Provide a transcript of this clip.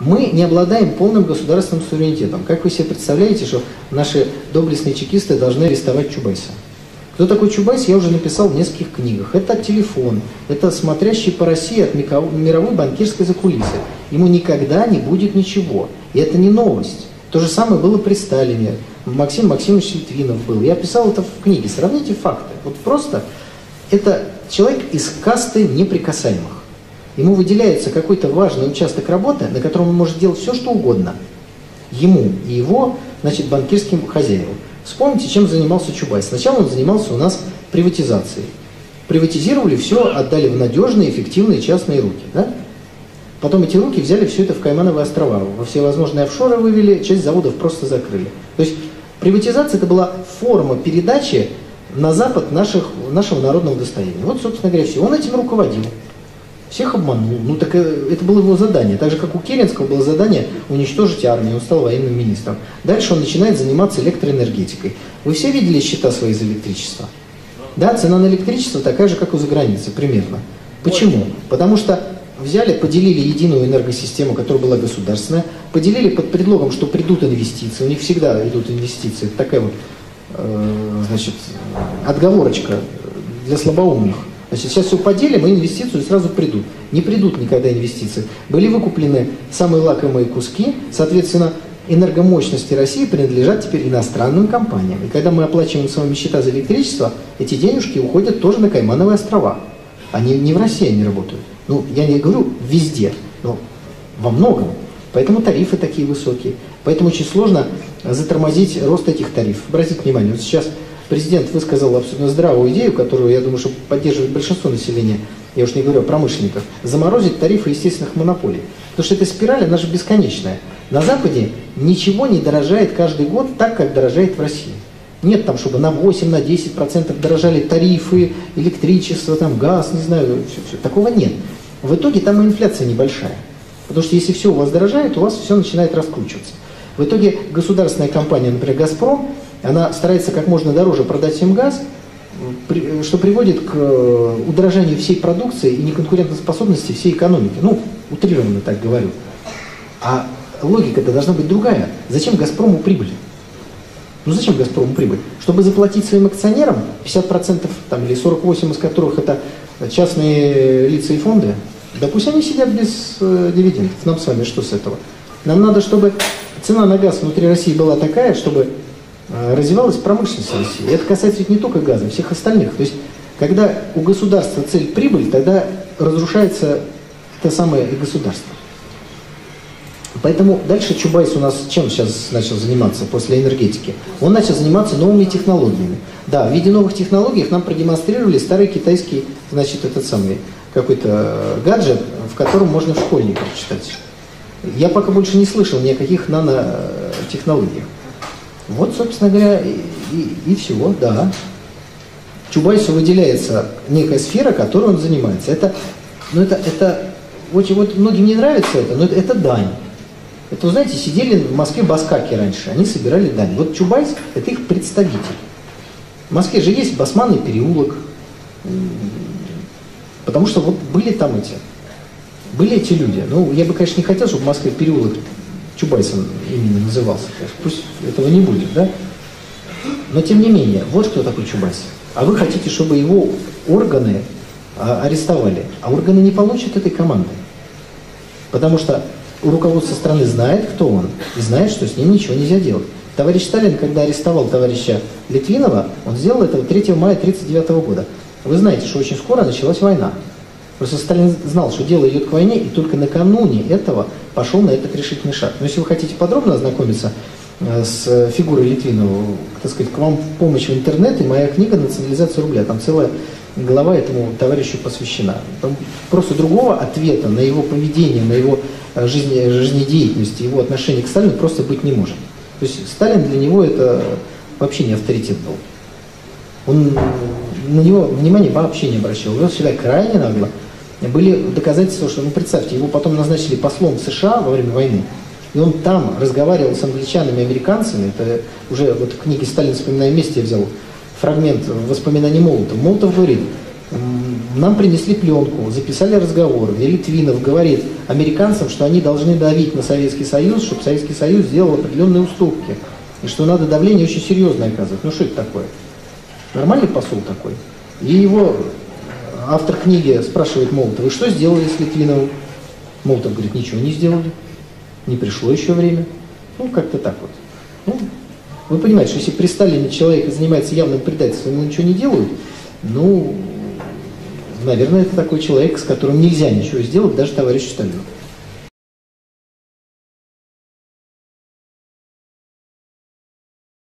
Мы не обладаем полным государственным суверенитетом. Как вы себе представляете, что наши доблестные чекисты должны арестовать Чубайса? Кто такой Чубайс, я уже написал в нескольких книгах. Это телефон, это смотрящий по России от мировой банкирской закулисы. Ему никогда не будет ничего. И это не новость. То же самое было при Сталине. Максим Максимович Литвинов был. Я писал это в книге. Сравните факты. Вот просто это человек из касты неприкасаемых. Ему выделяется какой-то важный участок работы, на котором он может делать все, что угодно. Ему и его, значит, банкирским хозяевам. Вспомните, чем занимался Чубайс. Сначала он занимался у нас приватизацией. Приватизировали все, отдали в надежные, эффективные частные руки. Да? Потом эти руки взяли все это в Каймановые острова. Во все возможные офшоры вывели, часть заводов просто закрыли. То есть приватизация это была форма передачи на Запад наших, нашего народного достояния. Вот, собственно говоря, все. Он этим руководил. Всех обманул. Ну так э, это было его задание. Так же, как у Керенского было задание уничтожить армию. Он стал военным министром. Дальше он начинает заниматься электроэнергетикой. Вы все видели счета свои за электричество? Да, цена на электричество такая же, как у заграницы, примерно. Почему? Потому что взяли, поделили единую энергосистему, которая была государственная, поделили под предлогом, что придут инвестиции. У них всегда идут инвестиции. Это такая вот, э, значит, отговорочка для слабоумных. Значит, сейчас все поделим, и инвестиции сразу придут. Не придут никогда инвестиции. Были выкуплены самые лакомые куски, соответственно, энергомощности России принадлежат теперь иностранным компаниям. И когда мы оплачиваем с вами счета за электричество, эти денежки уходят тоже на Каймановые острова. Они не в России они работают. Ну, я не говорю везде, но во многом. Поэтому тарифы такие высокие. Поэтому очень сложно затормозить рост этих тарифов. Обратите внимание, вот сейчас президент высказал абсолютно здравую идею, которую, я думаю, что поддерживает большинство населения, я уж не говорю о промышленниках, заморозить тарифы естественных монополий. Потому что эта спираль, она же бесконечная. На Западе ничего не дорожает каждый год так, как дорожает в России. Нет там, чтобы на 8, на 10 процентов дорожали тарифы, электричество, там, газ, не знаю, все, все. Такого нет. В итоге там инфляция небольшая. Потому что если все у вас дорожает, у вас все начинает раскручиваться. В итоге государственная компания, например, «Газпром», она старается как можно дороже продать всем газ, что приводит к э, удорожанию всей продукции и неконкурентоспособности всей экономики. Ну, утрированно так говорю. А логика-то должна быть другая. Зачем «Газпрому» прибыль? Ну зачем «Газпрому» прибыль? Чтобы заплатить своим акционерам 50% там, или 48% из которых это частные лица и фонды, да пусть они сидят без э, дивидендов. Нам с вами что с этого? Нам надо, чтобы цена на газ внутри России была такая, чтобы развивалась промышленность России. Это касается ведь не только газа, всех остальных. То есть, когда у государства цель прибыль, тогда разрушается это самое и государство. Поэтому дальше Чубайс у нас чем сейчас начал заниматься после энергетики? Он начал заниматься новыми технологиями. Да, в виде новых технологий нам продемонстрировали старый китайский, значит, этот самый какой-то э, гаджет, в котором можно в школьниках читать. Я пока больше не слышал ни о каких нанотехнологиях. Вот, собственно говоря, и, и, и всего, да. Чубайсу выделяется некая сфера, которой он занимается. Это, ну это, это очень, вот многим не нравится это, но это, это дань. Это, вы знаете, сидели в Москве баскаки раньше, они собирали дань. Вот Чубайс – это их представитель. В Москве же есть Басманный переулок, потому что вот были там эти, были эти люди. Ну, я бы, конечно, не хотел, чтобы в Москве переулок Чубайсом именно назывался. Пусть этого не будет, да? Но тем не менее, вот кто такой Чубайс. А вы хотите, чтобы его органы а, арестовали. А органы не получат этой команды. Потому что руководство страны знает, кто он, и знает, что с ним ничего нельзя делать. Товарищ Сталин, когда арестовал товарища Литвинова, он сделал это 3 мая 1939 года. Вы знаете, что очень скоро началась война. Просто Сталин знал, что дело идет к войне, и только накануне этого пошел на этот решительный шаг. Но если вы хотите подробно ознакомиться э, с фигурой Литвинова, так сказать, к вам помощь в интернете, моя книга «Национализация рубля», там целая глава этому товарищу посвящена. Там просто другого ответа на его поведение, на его Э, жизни, жизнедеятельности, его отношение к Сталину просто быть не может. То есть Сталин для него это вообще не авторитет был. Он на него внимания вообще не обращал. Вел себя крайне нагло. Были доказательства, что, ну представьте, его потом назначили послом США во время войны. И он там разговаривал с англичанами и американцами. Это уже вот в книге «Сталин вспоминая вместе» я взял фрагмент воспоминаний Молотова. Молотов говорит, нам принесли пленку, записали разговор, где Литвинов говорит американцам, что они должны давить на Советский Союз, чтобы Советский Союз сделал определенные уступки. И что надо давление очень серьезное оказывать. Ну что это такое? Нормальный посол такой. И его автор книги спрашивает Молотова, вы что сделали с Литвиновым? Молотов говорит, ничего не сделали. Не пришло еще время. Ну, как-то так вот. Ну, вы понимаете, что если при Сталине человек занимается явным предательством, ему ничего не делают, ну, наверное, это такой человек, с которым нельзя ничего сделать, даже товарищу Сталину.